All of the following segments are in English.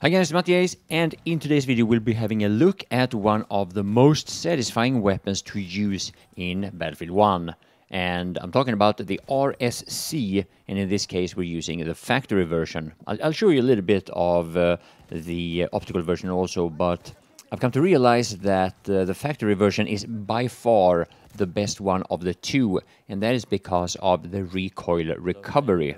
Hi guys, Mattias, and in today's video we'll be having a look at one of the most satisfying weapons to use in Battlefield 1. And I'm talking about the RSC, and in this case we're using the factory version. I'll, I'll show you a little bit of uh, the optical version also, but I've come to realize that uh, the factory version is by far the best one of the two, and that is because of the recoil recovery.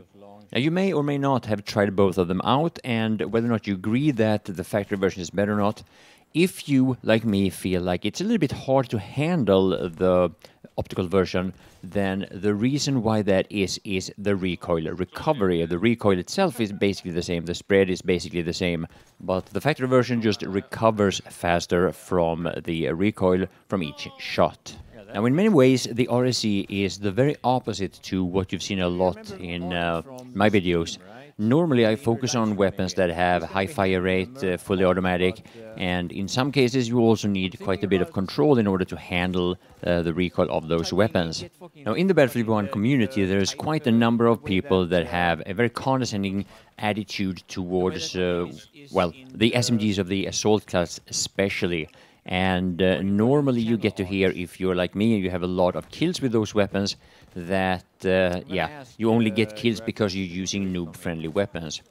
Now, you may or may not have tried both of them out, and whether or not you agree that the factory version is better or not, if you, like me, feel like it's a little bit hard to handle the optical version, then the reason why that is is the recoil recovery. The recoil itself is basically the same, the spread is basically the same, but the factory version just recovers faster from the recoil from each shot. Now, in many ways, the RSC is the very opposite to what you've seen a lot in uh, my videos. Normally, I focus on weapons that have high fire rate, uh, fully automatic, and in some cases, you also need quite a bit of control in order to handle uh, the recoil of those weapons. Now, in the Battlefield 1 community, there's quite a number of people that have a very condescending attitude towards, uh, well, the SMGs of the assault class, especially. And uh, normally you get to hear, if you're like me and you have a lot of kills with those weapons, that, uh, yeah, you only get kills because you're using noob-friendly weapons.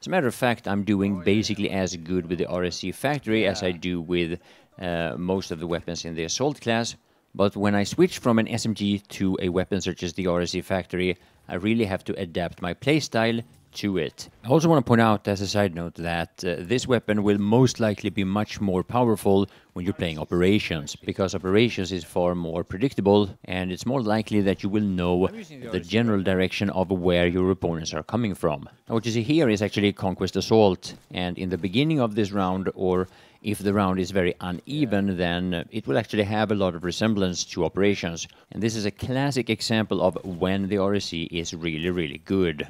As a matter of fact, I'm doing basically as good with the RSC factory as I do with uh, most of the weapons in the assault class. But when I switch from an SMG to a weapon such as the RSC factory, I really have to adapt my playstyle to it. I also want to point out as a side note that uh, this weapon will most likely be much more powerful when you're playing operations because operations is far more predictable and it's more likely that you will know the general direction of where your opponents are coming from. Now, what you see here is actually Conquest Assault and in the beginning of this round or if the round is very uneven, then it will actually have a lot of resemblance to operations. And this is a classic example of when the RSC is really, really good.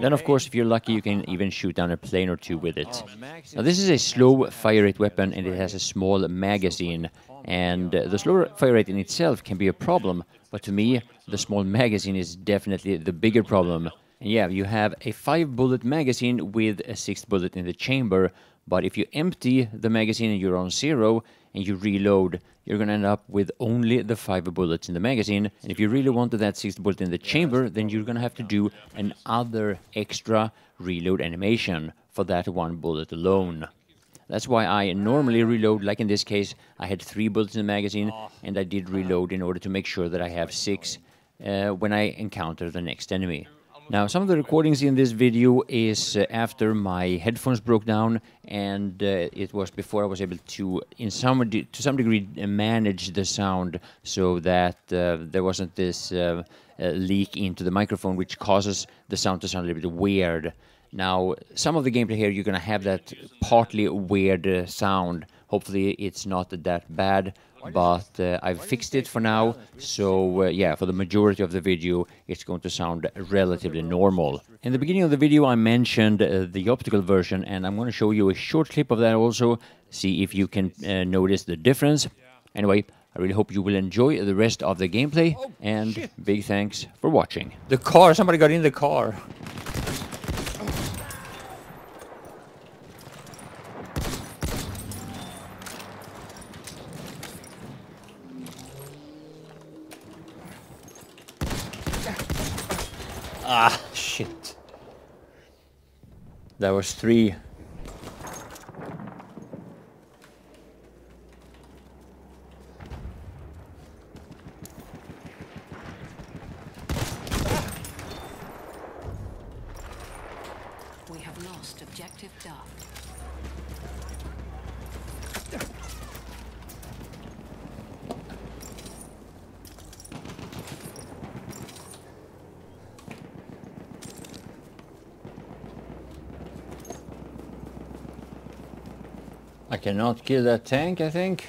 Then, of course, if you're lucky, you can even shoot down a plane or two with it. Now, this is a slow fire rate weapon, and it has a small magazine. And uh, the slow fire rate in itself can be a problem, but to me, the small magazine is definitely the bigger problem. And yeah, you have a 5 bullet magazine with a 6th bullet in the chamber, but if you empty the magazine and you're on zero and you reload, you're going to end up with only the five bullets in the magazine. And if you really wanted that sixth bullet in the chamber, then you're going to have to do another extra reload animation for that one bullet alone. That's why I normally reload, like in this case, I had three bullets in the magazine, and I did reload in order to make sure that I have six uh, when I encounter the next enemy. Now, some of the recordings in this video is uh, after my headphones broke down, and uh, it was before I was able to, in some to some degree, uh, manage the sound so that uh, there wasn't this uh, uh, leak into the microphone, which causes the sound to sound a little bit weird. Now, some of the gameplay here, you're going to have that partly weird sound. Hopefully, it's not that bad but uh, I've fixed it for now. So uh, yeah, for the majority of the video, it's going to sound relatively normal. In the beginning of the video, I mentioned uh, the optical version, and I'm going to show you a short clip of that also, see if you can uh, notice the difference. Anyway, I really hope you will enjoy the rest of the gameplay, oh, and big thanks for watching. The car, somebody got in the car. Ah, shit. There was three. I cannot kill that tank, I think.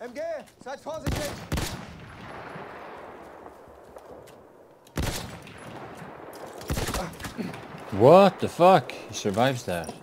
MG, seid vorsichtig! What the fuck? He survives that.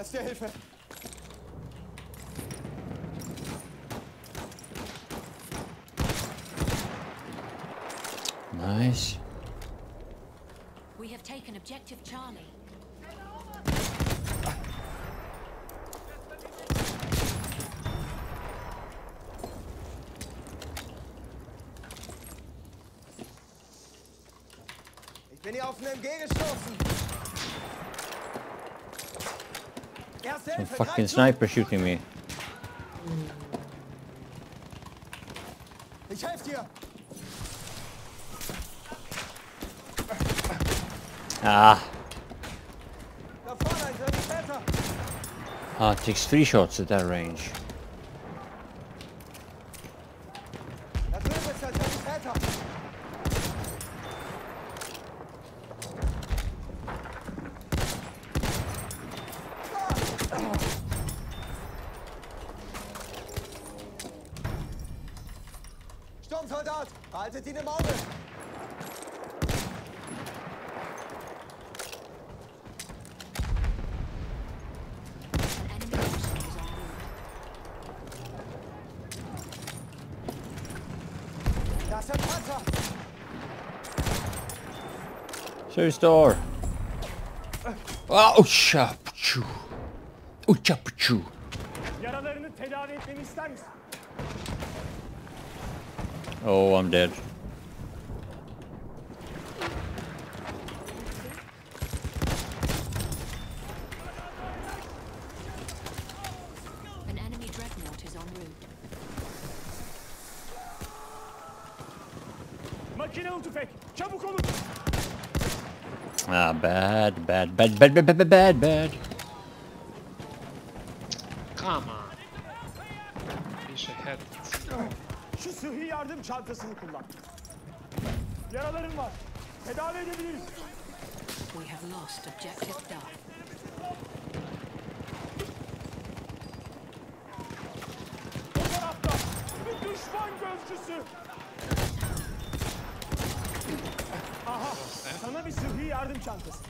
Erste Hilfe! Nice. We have taken objective Charlie. Ich bin hier auf einen MG gestoßen! Some fucking sniper shooting me. Ah. Ah, it takes three shots at that range. Sturm, Soldat! Haltet ihn im Auge! Das sind Panzer! Show store. Oh, uçapuçu. Uçapuçu. Yaralarını tedavi etmemi ister misin? Oh, I'm dead. An enemy dreadnought is en route. Makinalı tüfek. Çabuk olun. Ah, bad, bad, bad, bad, bad, bad, bad, bad, yardım çantasını kullan. Yaralarım var. Tedavi edebiliriz. We have lost objective Duff. O tarafta bir düşman gözcüsü. Aha, sana bir sıhhi yardım çantası.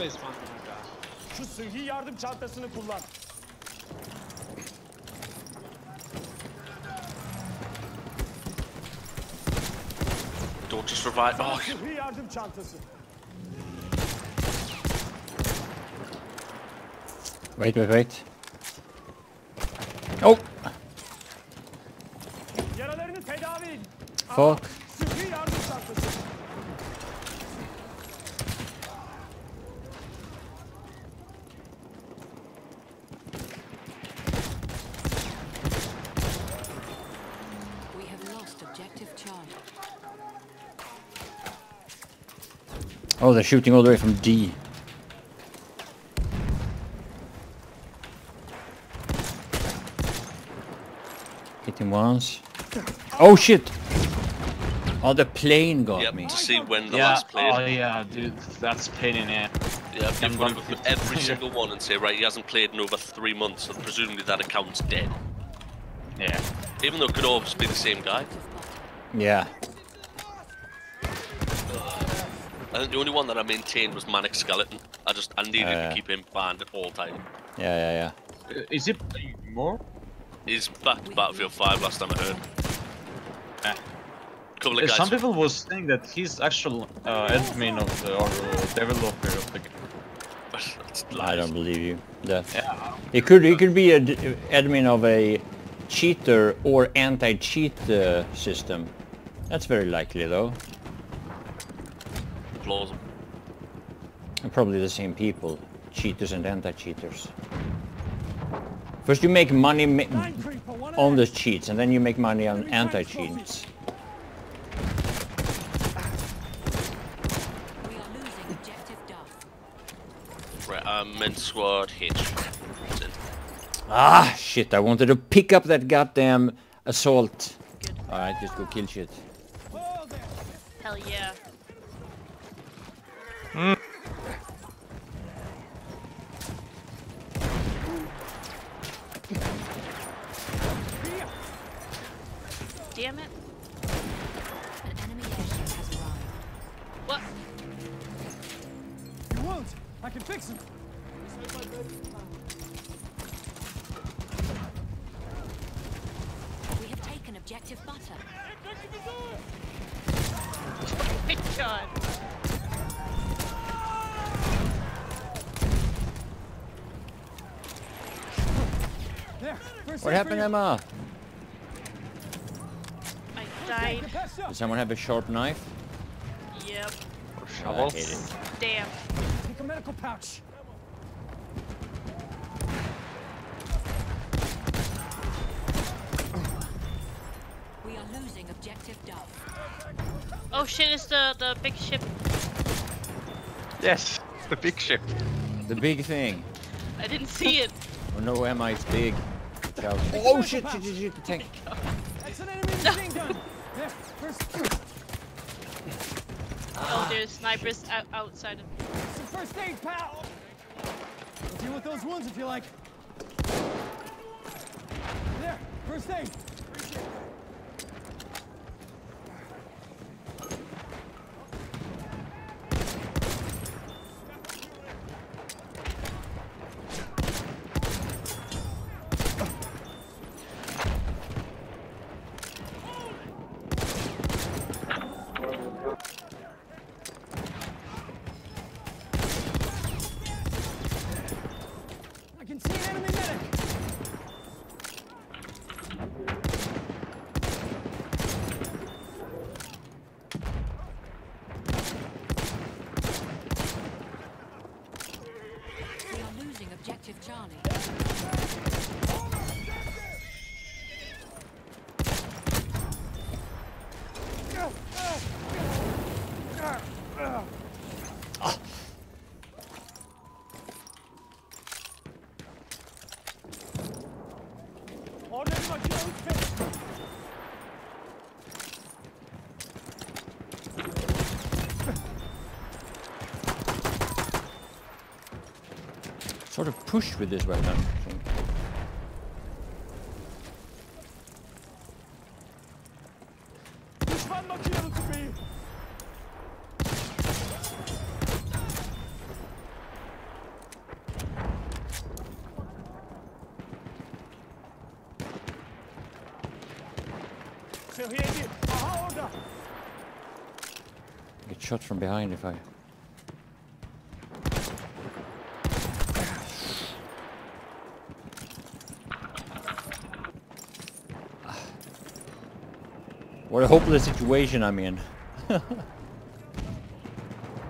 More guy. Şu sıhhi yardım çantasını kullan. Don't just revive. Oh, sıhhi yardım çantası. Wait, wait, wait. Oh, Yaralarını tedavi fuck. Oh, they're shooting all the way from D. Hit him once. Oh shit! Oh, the plane got yep, me. to see when the yeah, last played. oh yeah, dude, that's pain in the ass. yeah, you've got to go through every single one and say, right, he hasn't played in over three months, so presumably that account's dead. Yeah. Even though it could always be the same guy. Yeah. I think the only one that I maintained was Manic Skeleton. I just I needed Uh. to keep him banned at all time. Yeah, yeah, Uh, Is it playing more? He's back to Battlefield 5 last time I heard. Yeah. Couple of Uh, guys. Some people was saying that he's actual uh, admin of the or uh, developer of the game. I don't believe you. That Yeah. it could he could be a d- admin of a cheater or anti-cheat uh, system. That's very likely though. Plausible. And probably the same people, cheaters and anti-cheaters. First you make money ma- on the cheats, and then you make money on anti-cheats. We are losing. Right, um, men's squad H. It's in. Ah, shit! I wanted to pick up that goddamn assault. All right, just go kill shit. Oh, there. Hell yeah. Damn it. An enemy airship has arrived. What? You won't. I can fix him. We have taken objective butter. My god. There. What happened, for. Emma? I died. Get patched up. Did someone have a sharp knife? Yep. Oh, I hate. Damn. Take a medical pouch. We are losing objective Duff. Oh shit, it's the, the big ship. Yes, the big ship. The big thing. I didn't see it. Oh no, Emma, it's big. Watch out. Oh shit! Shit! Shit! shit the tank. That's an enemy machine gun. Oh, there's snipers out, outside of some first aid, pal. I'll deal with those wounds if you like. There. First aid. I can see an enemy medic. We are losing objective Charlie. Order pushed with this weapon. I think. Düşman makinalı tüfeği. Seviyeci. Aha orada. Get shot from behind if I. What a hopeless situation I'm in.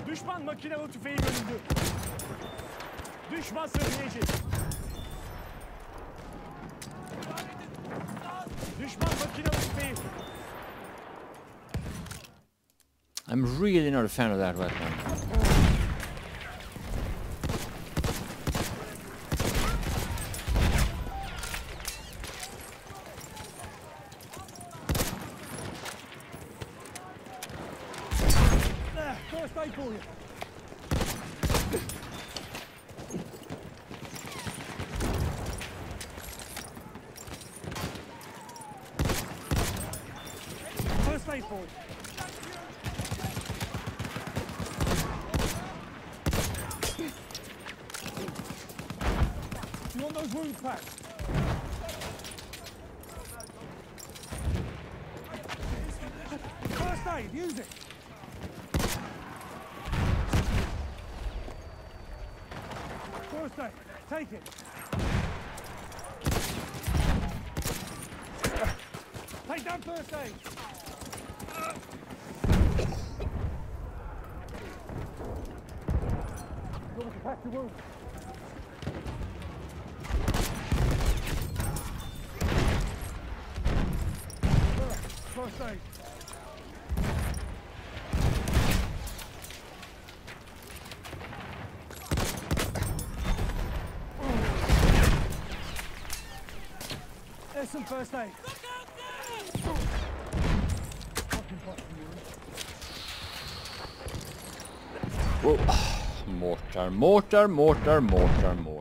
Düşman makinalı tüfeği görüldü. Düşman. Düşman makinalı tüfeği. I'm really not a fan of that weapon. Antonio. First aid ball. You want those wounds packed? First aid, use it! First. Take it. Take that first aid. Go to pack your wounds. First aid. There's some first aid. Whoa. Mortar, mortar, mortar, mortar, mortar.